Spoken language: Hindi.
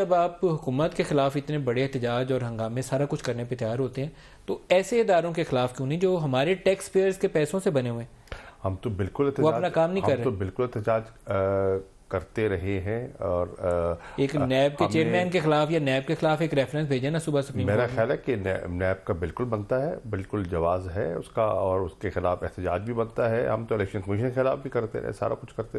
जब आप हुकूमत के खिलाफ इतने बड़े एहतजाज और हंगामे सारा कुछ करने पर तैयार होते हैं तो ऐसे इदारों के खिलाफ क्यों नहीं जो हमारे टैक्स पेयर्स के पैसों से बने हुए हैं? हम तो बिल्कुल वो अपना काम नहीं कर रहे। तो बिल्कुल एहतजाज करते रहे हैं और आ, एक नैब के चेयरमैन के खिलाफ या नैब के खिलाफ एक रेफरेंस भेजे ना सुबह सुप्रीम मेरा ख्याल है कि नैब का बिल्कुल बनता है बिल्कुल जवाज है उसका और उसके खिलाफ एहतजाज भी बनता है। हम तो इलेक्शन कमीशन के खिलाफ भी करते रहे सारा कुछ करते रहे।